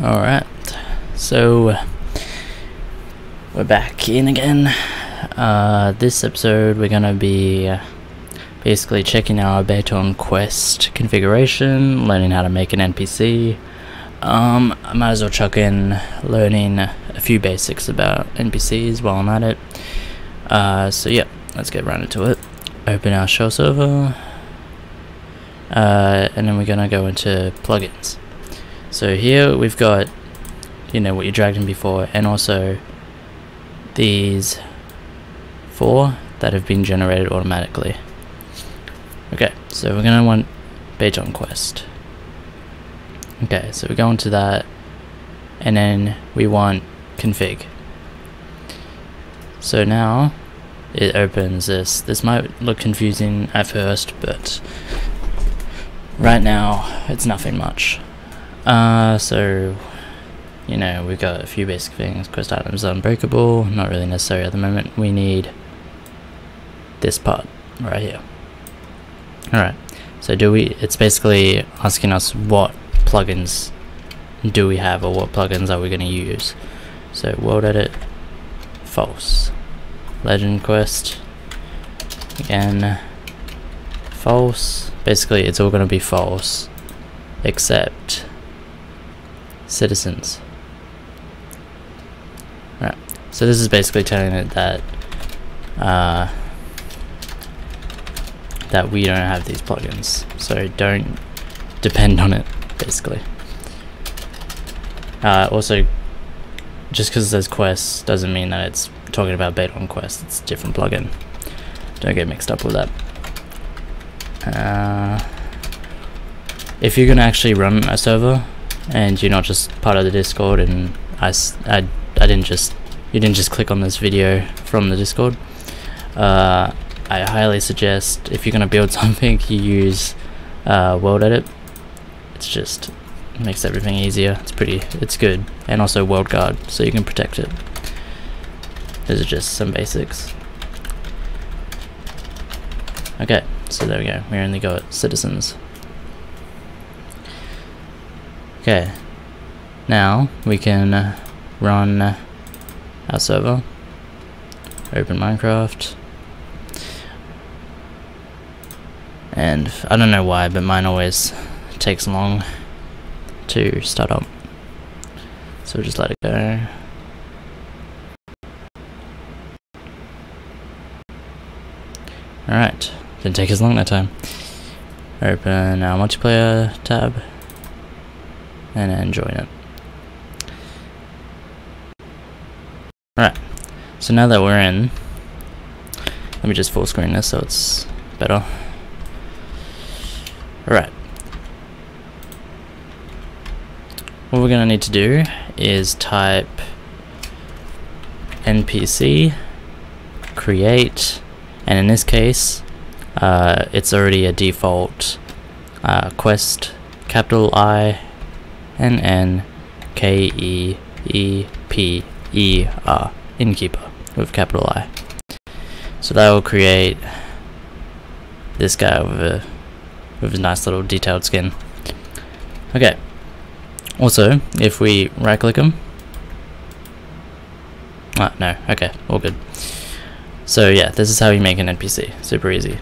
Alright, so we're back in again. Uh, this episode we're gonna be uh, basically checking our BetonQuest configuration, learning how to make an NPC. Um, I might as well chuck in learning a few basics about NPCs while I'm at it. Uh, so yeah, let's get right into it. Open our shell server, uh, and then we're gonna go into plugins. So here we've got, you know, what you dragged in before, and also these four that have been generated automatically. Okay, so we're gonna want BetonQuest. Okay, so we go into that, and then we want config. So now it opens this. This might look confusing at first, but right now it's nothing much. Uh, so, you know, we've got a few basic things. Quest items are unbreakable, not really necessary at the moment. We need this part right here. Alright, so do we, it's basically asking us what plugins do we have or what plugins are we going to use. So, world edit, false. Legend quest, again, false. Basically, it's all going to be false, except citizens. Right. So this is basically telling it that uh, that we don't have these plugins. So don't depend on it, basically. Uh, also, just because there's quests doesn't mean that it's talking about BetonQuest. It's a different plugin. Don't get mixed up with that. Uh, if you're gonna actually run a server, and you're not just part of the Discord and I, I, I didn't just you didn't just click on this video from the Discord. Uh, I highly suggest if you're gonna build something you use uh, world edit. It's just makes everything easier. It's pretty it's good. And also world guard so you can protect it. Those are just some basics. Okay so there we go. We only got citizens Okay, now we can uh, run uh, our server, open Minecraft, and I don't know why, but mine always takes long to start up, so we'll just let it go. Alright, didn't take as long that time. Open our multiplayer tab and then join it. Alright, so now that we're in, let me just full screen this so it's better. Alright. What we're going to need to do is type npc create and in this case uh, it's already a default uh, quest capital I N N K E E P E R innkeeper with capital I. So that will create this guy with a with a nice little detailed skin. Okay. Also, if we right click him. Ah, no, okay, all good. So yeah, this is how you make an NPC. Super easy.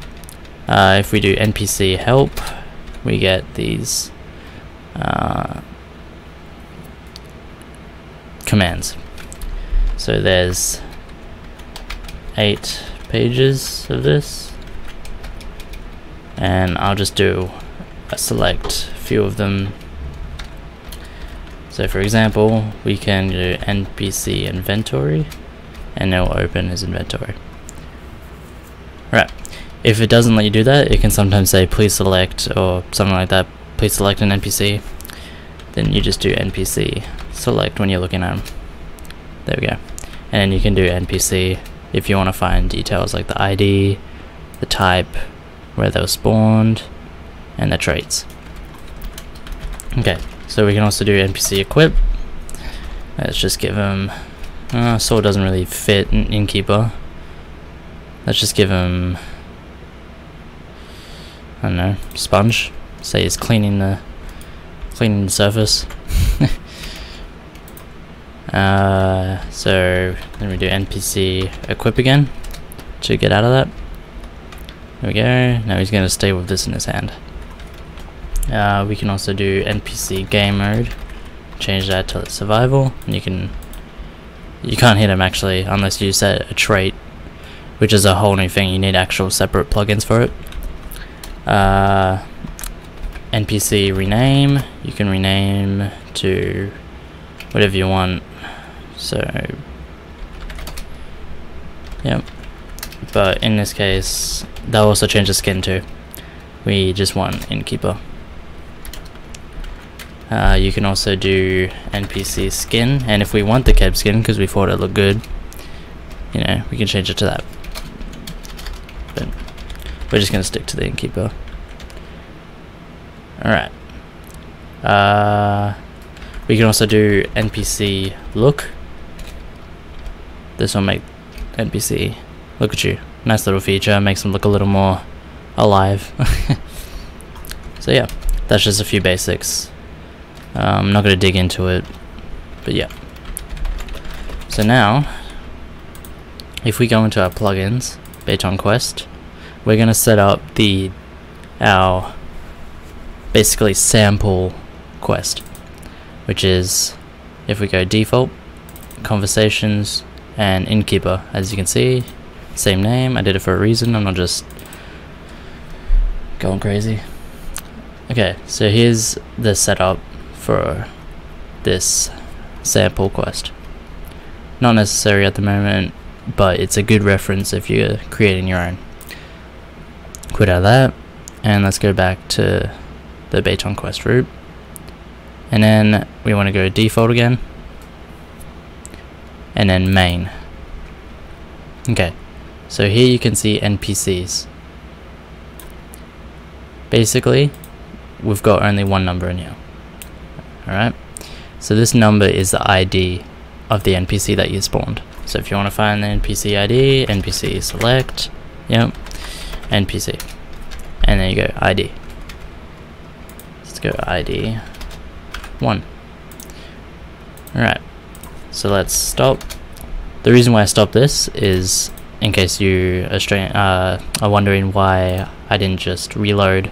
Uh, if we do NPC help, we get these uh, commands. So there's eight pages of this and I'll just do a select few of them. So for example we can do npc inventory and it will open his inventory. Right. If it doesn't let you do that it can sometimes say please select or something like that. Please select an npc then you just do npc select when you're looking at them. There we go. And then you can do NPC if you want to find details like the ID, the type, where they were spawned, and the traits. Okay, so we can also do NPC equip. Let's just give him... Uh, sword doesn't really fit in Innkeeper. Let's just give him... I don't know, sponge. Say he's cleaning the cleaning the surface. Uh, so then we do NPC equip again to get out of that. There we go. Now he's going to stay with this in his hand. Uh, we can also do NPC game mode. Change that to survival, and you can you can't hit him actually unless you set a trait, which is a whole new thing. You need actual separate plugins for it. Uh, NPC rename. You can rename to whatever you want. So, yep. But in this case, they'll also change the skin too. We just want Innkeeper. Uh, you can also do NPC skin, and if we want the Keb skin because we thought it looked good, you know, we can change it to that. But we're just going to stick to the Innkeeper. Alright. Uh, we can also do NPC look. This will make NPC look at you. Nice little feature, makes them look a little more alive. so yeah, that's just a few basics. Uh, I'm not going to dig into it, but yeah. So now, if we go into our plugins, BetonQuest, we're going to set up the our basically sample quest, which is if we go default, conversations, and innkeeper, as you can see, same name. I did it for a reason. I'm not just going crazy. Okay, so here's the setup for this sample quest. Not necessary at the moment, but it's a good reference if you're creating your own. Quit out of that, and let's go back to the BetonQuest route. And then we want to go default again, and then main. Okay, so here you can see NPCs. Basically, we've got only one number in here. Alright, so this number is the ID of the NPC that you spawned. So if you want to find the NPC ID, NPC select, yep, NPC. And there you go, ID. Let's go ID 1. Alright, so let's stop. The reason why I stopped this is in case you are, uh, are wondering why I didn't just reload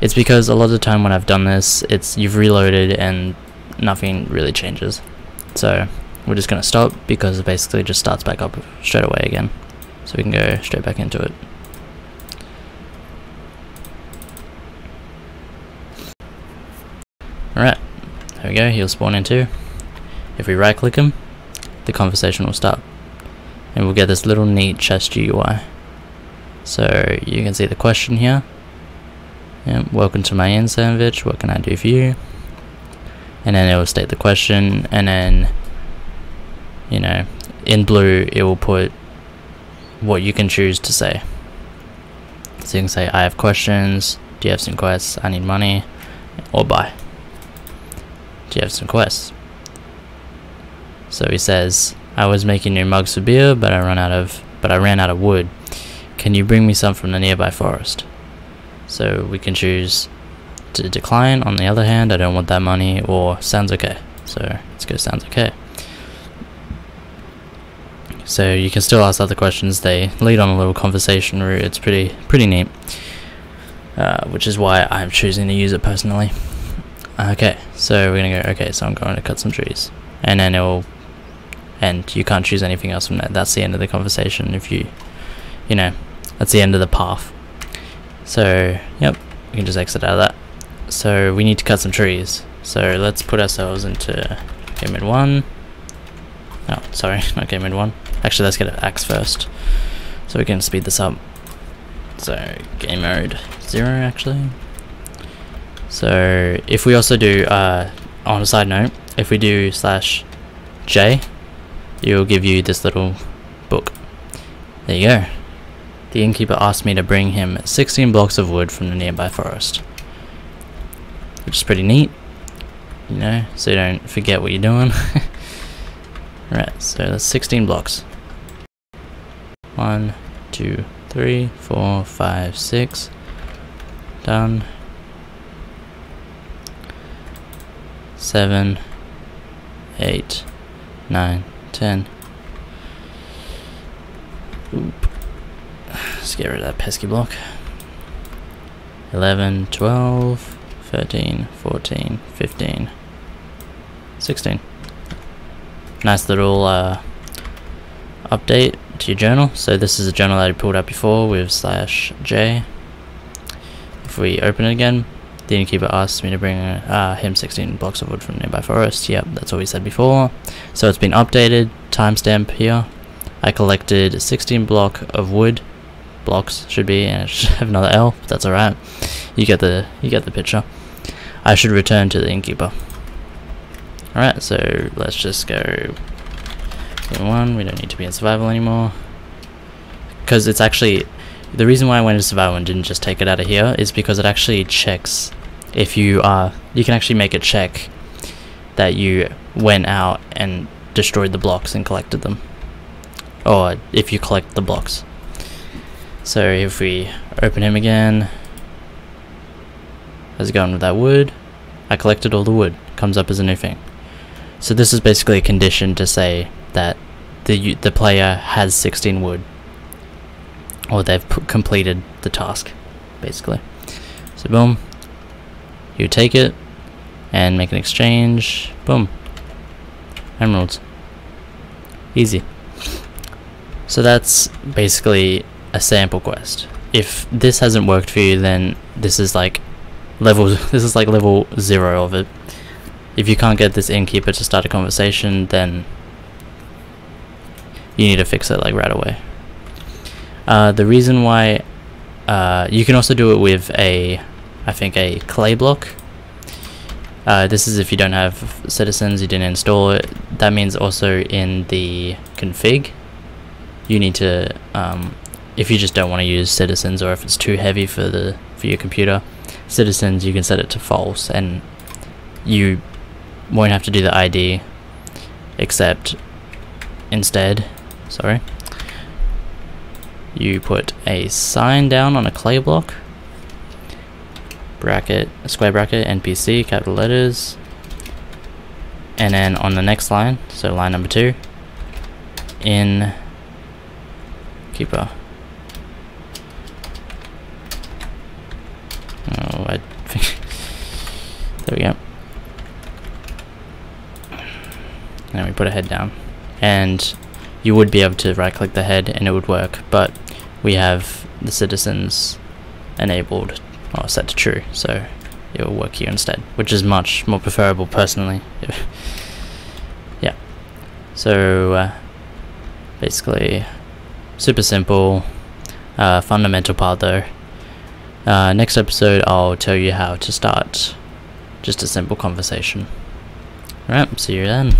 it's because a lot of the time when I've done this, it's you've reloaded and nothing really changes. So we're just going to stop because it basically just starts back up straight away again. So we can go straight back into it. Alright, there we go, he'll spawn in too. If we right click him, the conversation will start. And we'll get this little neat chest GUI. So you can see the question here. Yeah, welcome to my inn sandwich, what can I do for you? And then it will state the question, and then, you know, in blue it will put what you can choose to say. So you can say, I have questions, do you have some quests, I need money, or buy. Do you have some quests? So he says, I was making new mugs for beer, but I ran out of but I ran out of wood. Can you bring me some from the nearby forest? So we can choose to decline. On the other hand, I don't want that money or sounds okay. So let's go sounds okay. So you can still ask other questions. They lead on a little conversation route. It's pretty pretty neat. Uh, which is why I'm choosing to use it personally. Okay, so we're gonna go, okay, so I'm going to cut some trees. And then it'll, and you can't choose anything else from that. That's the end of the conversation if you, you know, that's the end of the path. So, yep, we can just exit out of that. So we need to cut some trees. So let's put ourselves into game mode 1. Oh, sorry, not game mode 1. Actually, let's get an axe first. So we can speed this up. So, game mode 0 actually. So, if we also do, uh, on a side note, if we do slash J, it will give you this little book. There you go. The innkeeper asked me to bring him 16 blocks of wood from the nearby forest. Which is pretty neat, you know, so you don't forget what you're doing. right, so that's 16 blocks. One, two, three, four, five, six. Done. Seven, eight, 9, 10. Oop. Let's get rid of that pesky block. 11, 12, 13, 14, 15, 16. Nice little uh, update to your journal. So this is a journal that I pulled up before with slash J. If we open it again, the innkeeper asks me to bring uh, him 16 blocks of wood from nearby forest. Yep, that's what we said before. So it's been updated. Timestamp here. I collected 16 block of wood blocks should be, and it should have another L. But that's alright. You get the you get the picture. I should return to the innkeeper. Alright, so let's just go one. We don't need to be in survival anymore. Because it's actually... The reason why I went into survival and didn't just take it out of here is because it actually checks if you are... You can actually make a check that you went out and destroyed the blocks and collected them. Or if you collect the blocks. So if we open him again... How's it going with that wood? I collected all the wood. Comes up as a new thing. So this is basically a condition to say that the the player has 16 wood or they've completed the task basically so boom you take it and make an exchange. Boom. Emeralds easy. So that's basically a sample quest. If this hasn't worked for you then this is like level this is like level zero of it. If you can't get this innkeeper to start a conversation then you need to fix it like right away. Uh, the reason why uh, you can also do it with a, I think a clay block. Uh, this is if you don't have citizens, you didn't install it. That means also in the config, you need to, um, if you just don't want to use citizens or if it's too heavy for the for your computer, citizens you can set it to false and you won't have to do the ID except instead sorry, you put a sign down on a clay block, bracket, square bracket, NPC, capital letters, and then on the next line, so line number two, in keeper. Oh, I think there we go. And we put a head down. And you would be able to right click the head and it would work but we have the citizens enabled or set to true so it will work here instead which is much more preferable personally. Yeah. So uh, basically super simple uh, fundamental part though. Uh, next episode I'll tell you how to start. Just a simple conversation. Alright see you then